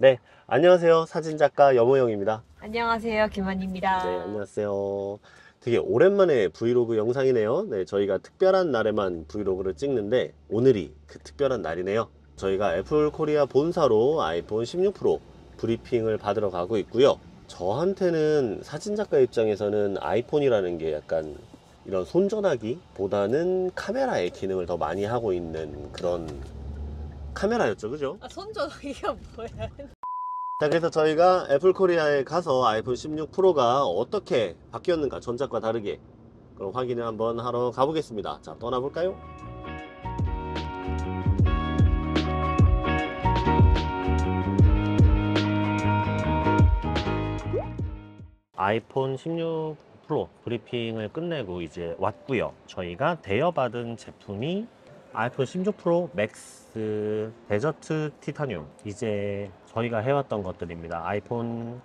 네, 안녕하세요. 사진작가 여모영입니다. 안녕하세요, 김원입니다. 네, 안녕하세요. 되게 오랜만에 브이로그 영상이네요. 네, 저희가 특별한 날에만 브이로그를 찍는데 오늘이 그 특별한 날이네요. 저희가 애플 코리아 본사로 아이폰 16 프로 브리핑을 받으러 가고 있고요. 저한테는 사진작가 입장에서는 아이폰이라는 게 약간 이런 손전화기보다는 카메라의 기능을 더 많이 하고 있는 그런 카메라였죠, 그죠? 아, 손전화기가 뭐야? 자, 그래서 저희가 애플 코리아에 가서 아이폰 16 프로가 어떻게 바뀌었는가, 전작과 다르게. 그럼 확인을 한번 하러 가보겠습니다. 자, 떠나볼까요? 아이폰 16 프로 브리핑을 끝내고 이제 왔고요. 저희가 대여받은 제품이 아이폰 16 프로 맥스 데저트 티타늄 이제 저희가 해왔던 것들입니다. 아이폰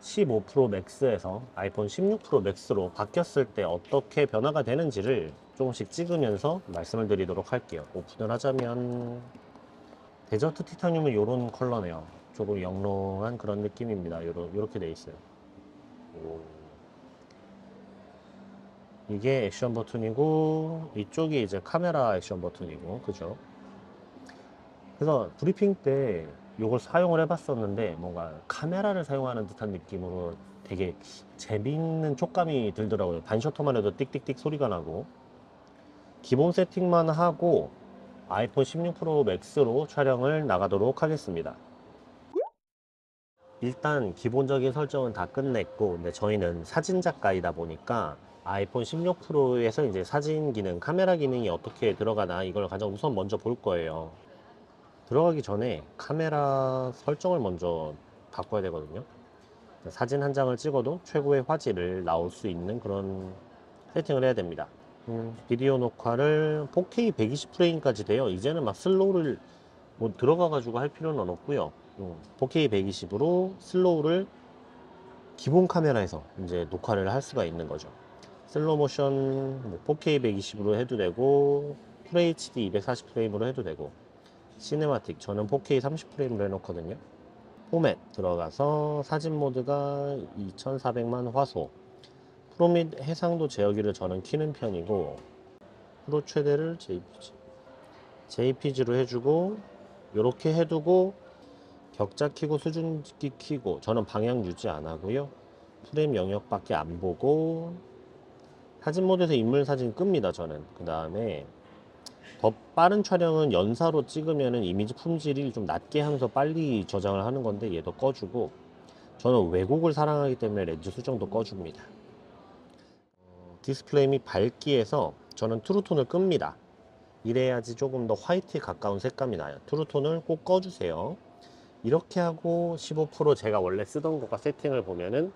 15 프로 맥스에서 아이폰 16 프로 맥스로 바뀌었을 때 어떻게 변화가 되는지를 조금씩 찍으면서 말씀을 드리도록 할게요. 오픈을 하자면 데저트 티타늄은 이런 컬러네요. 조금 영롱한 그런 느낌입니다. 이렇게 돼 있어요. 오. 이게 액션 버튼이고 이쪽이 이제 카메라 액션 버튼이고 그죠? 그래서 브리핑 때 이걸 사용을 해봤었는데 뭔가 카메라를 사용하는 듯한 느낌으로 되게 재밌는 촉감이 들더라고요. 반셔터만 해도 띡띡띡 소리가 나고. 기본 세팅만 하고 아이폰 16 프로 맥스로 촬영을 나가도록 하겠습니다. 일단 기본적인 설정은 다 끝냈고 근데 저희는 사진 작가이다 보니까 아이폰 16 프로에서 이제 사진 기능, 카메라 기능이 어떻게 들어가나 이걸 가장 우선 먼저 볼 거예요. 들어가기 전에 카메라 설정을 먼저 바꿔야 되거든요. 사진 한 장을 찍어도 최고의 화질을 나올 수 있는 그런 세팅을 해야 됩니다. 음, 비디오 녹화를 4K 120프레임까지 돼요. 이제는 막 슬로우를 뭐 들어가가지고 할 필요는 없고요. 음, 4K 120으로 슬로우를 기본 카메라에서 이제 녹화를 할 수가 있는 거죠. 슬로우 모션 뭐 4K 120으로 해도 되고 FHD 240프레임으로 해도 되고 cinematic 저는 4K 30프레임으로 해놓거든요. 포맷 들어가서 사진 모드가 2400만 화소. 프로 및 해상도 제어기를 저는 키는 편이고 프로 최대를 JPG JPG로 해주고 이렇게 해두고 격자 키고 수준기 키고 저는 방향 유지 안 하고요. 프레임 영역밖에 안 보고 사진 모드에서 인물 사진 끕니다 저는. 그 다음에 더 빠른 촬영은 연사로 찍으면 이미지 품질이 좀 낮게 하면서 빨리 저장을 하는 건데 얘도 꺼주고 저는 왜곡을 사랑하기 때문에 렌즈 수정도 꺼줍니다. 어, 디스플레이 및 밝기에서 저는 True Tone을 끕니다. 이래야지 조금 더 화이트에 가까운 색감이 나요. True Tone을 꼭 꺼주세요. 이렇게 하고 15% 제가 원래 쓰던 것과 세팅을 보면은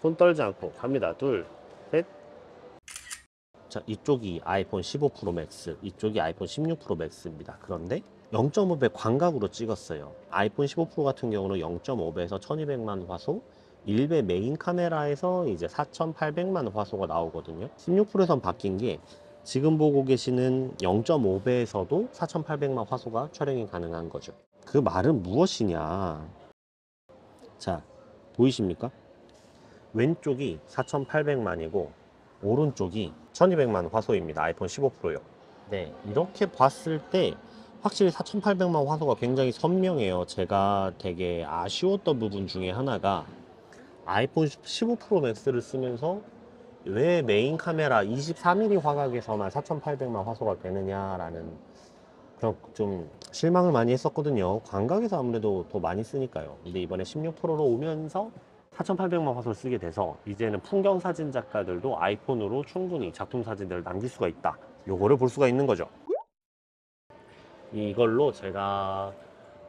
손 떨지 않고 갑니다. 둘셋 자, 이쪽이 아이폰 15 프로 맥스, 이쪽이 아이폰 16 프로 맥스입니다. 그런데 0.5배 광각으로 찍었어요. 아이폰 15 프로 같은 경우는 0.5배에서 1200만 화소, 1배 메인 카메라에서 이제 4800만 화소가 나오거든요. 16 프로에선 바뀐 게 지금 보고 계시는 0.5배에서도 4800만 화소가 촬영이 가능한 거죠. 그 말은 무엇이냐? 자, 보이십니까? 왼쪽이 4800만이고 오른쪽이 1200만 화소입니다. 아이폰 15 프로요. 네, 이렇게 봤을 때 확실히 4800만 화소가 굉장히 선명해요. 제가 되게 아쉬웠던 부분 중에 하나가 아이폰 15 프로 맥스를 쓰면서 왜 메인 카메라 24mm 화각에서만 4800만 화소가 되느냐라는 그런 좀 실망을 많이 했었거든요. 광각에서 아무래도 더 많이 쓰니까요. 근데 이번에 16 프로로 오면서 4800만 화소를 쓰게 돼서 이제는 풍경 사진 작가들도 아이폰으로 충분히 작품 사진들을 남길 수가 있다. 요거를 볼 수가 있는 거죠. 이걸로 제가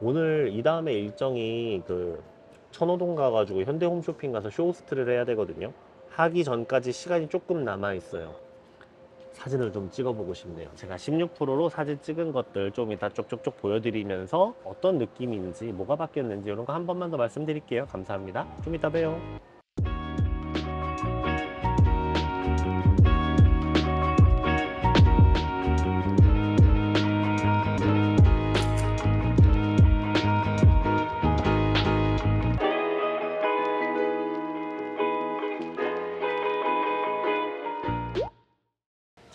오늘 이 다음에 일정이 그 천호동 가가지고 현대 홈쇼핑 가서 쇼호스트를 해야 되거든요. 하기 전까지 시간이 조금 남아 있어요. 사진을 좀 찍어보고 싶네요. 제가 16%로 사진 찍은 것들 좀 이따 쪽쪽쪽 보여드리면서 어떤 느낌인지 뭐가 바뀌었는지 이런 거 한 번만 더 말씀드릴게요. 감사합니다. 좀 이따 봬요.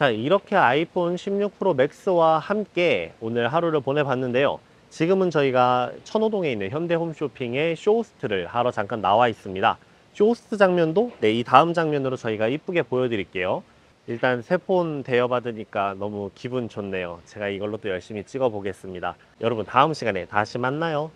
자, 이렇게 아이폰 16 프로 맥스와 함께 오늘 하루를 보내봤는데요. 지금은 저희가 천호동에 있는 현대 홈쇼핑의 쇼호스트를 하러 잠깐 나와 있습니다. 쇼호스트 장면도 네, 이 다음 장면으로 저희가 이쁘게 보여드릴게요. 일단 새 폰 대여받으니까 너무 기분 좋네요. 제가 이걸로 또 열심히 찍어 보겠습니다. 여러분 다음 시간에 다시 만나요.